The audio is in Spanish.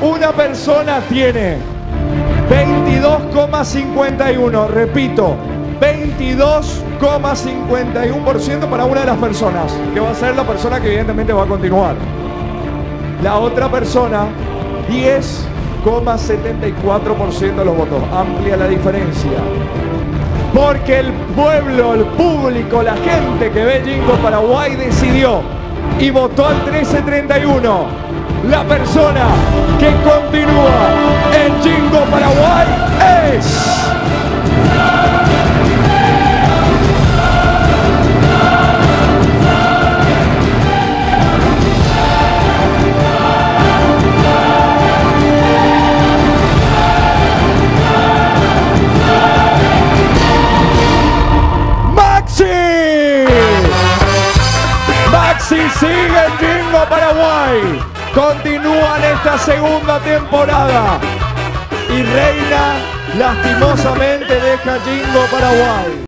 una persona tiene 22,51, repito, 22,51% para una de las personas, que va a ser la persona que evidentemente va a continuar. La otra persona, 10,74% de los votos. Amplia la diferencia. Porque el pueblo, el público, la gente que ve Jingo Paraguay decidió y votó al 1331. La persona que continúa en Jingo Paraguay es... Maxi. Sigue en Jingo Paraguay. Continúa en esta segunda temporada. Y Reina lastimosamente deja Jingo Paraguay.